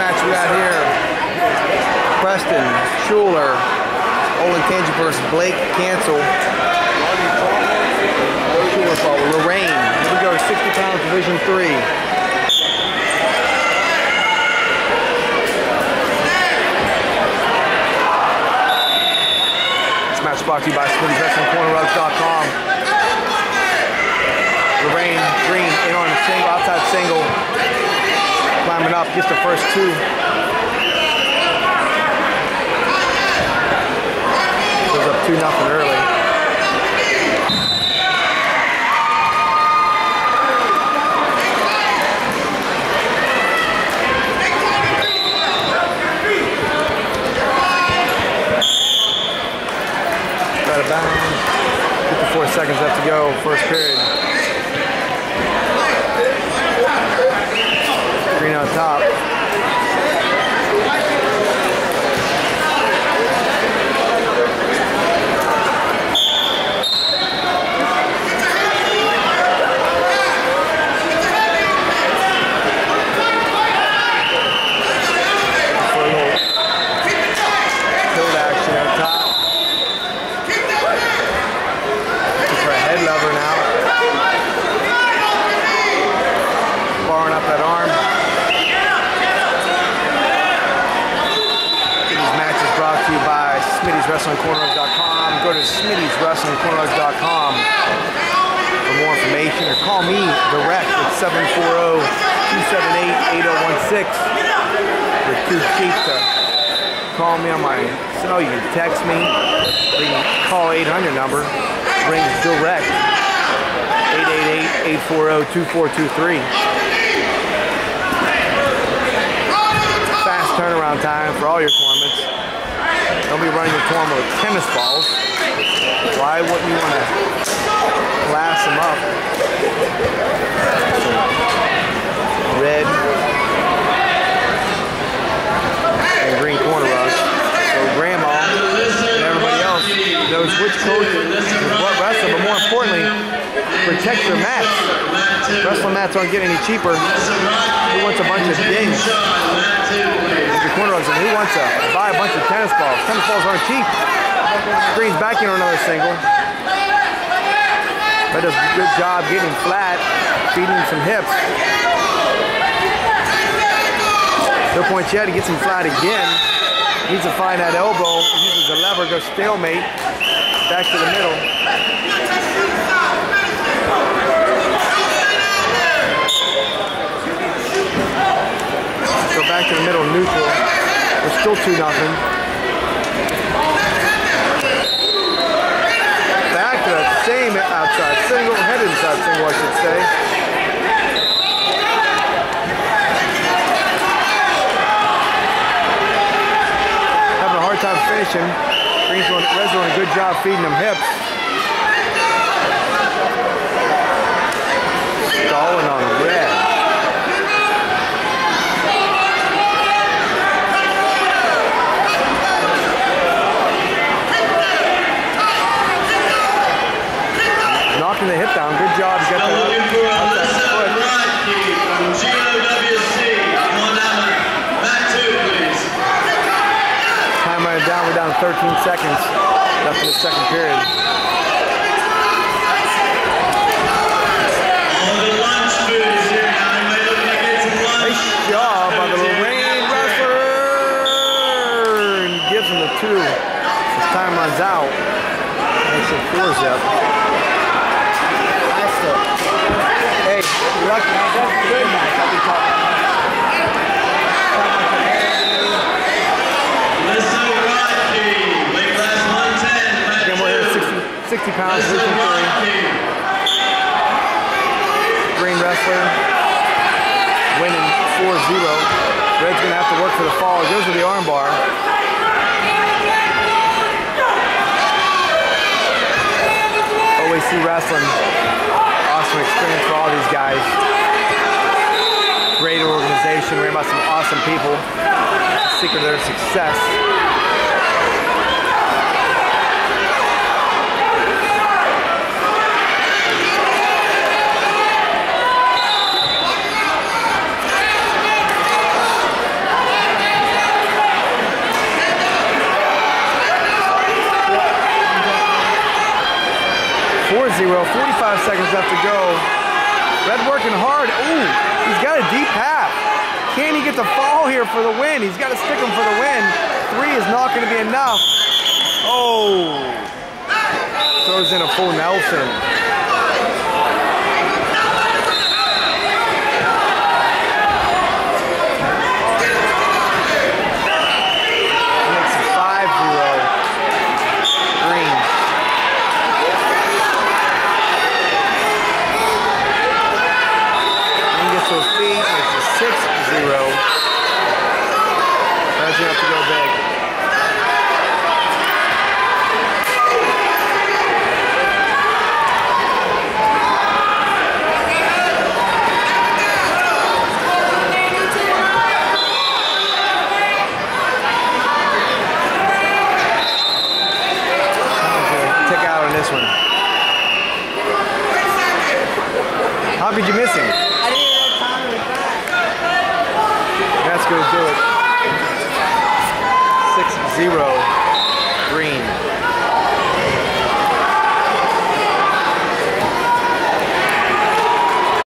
match we got here. Preston Schuler, Olentangy versus Blake Cancel. Schuler fought Lorain. Here we go, 60 pounds, Division 3. This match brought to you by SmittyWrestlingCornerRugs.com. Lorain Green in on a single, outside single. Climbing up, gets the first two. Goes up 2 nothing early. Out of bounds. 54 seconds left to go, first period. Green on top. For a little tilt action on top. It's for a head lever now. Barring up that arm. These matches brought to you by Smitty'sWrestlingCorners.com. Go to Smitty'sWrestlingCorners.com for more information or call me direct at 740-278-8016 for too cheap to call me on my cell. You can text me. You can call 800 number. Rings direct. 888-840-2423. Fast turnaround time for all your tournaments. Don't be running your tournament with tennis balls. Why wouldn't you want to class them up? Some red and green corner rugs. So grandma and everybody else knows which coach is what wrestler, but more importantly, protect your mats. Wrestling mats aren't getting any cheaper. Who wants a bunch of dings? Your corner and who wants to buy a bunch of tennis balls? Tennis balls aren't cheap. Green's back into another single. But does a good job getting flat, feeding some hips. No point yet. He gets him flat again. Needs to find that elbow. Uses a lever, goes stalemate. Back to the middle. Go back to the middle, neutral. We're still 2 nothing. Back to that same outside single, head inside single, I should say. having a hard time finishing. Green's doing a good job feeding them hips. Stalling on Red. The hip down. Good job. Get Now that looking for up that Alyssa foot. From GOWC. Come on down. Back two, please. Time running down. We're down 13 seconds left in the second period. All the lunch food is here now. Anybody looking to get some lunch? Nice job by the Lorain wrestler. And gives him the two. As time runs out. Makes it four zip. Nice though. Hey, you lucky. That's a good match. I'll be talking. Alyssa Brodke. Weight class 110. Back Again, we're here two. at 60, 60 pounds. Green wrestler. Winning 4-0. Red's gonna have to work for the fall. Goes with the armbar. OAC Wrestling. Awesome experience for all these guys. Great organization. Ran by some awesome people. Secret of their success. 45 seconds left to go. Red working hard. Ooh, he's got a deep path. Can he get the fall here for the win? He's got to stick him for the win. Three is not going to be enough. Oh. Throws in a full Nelson. going to do it. 6-0 green.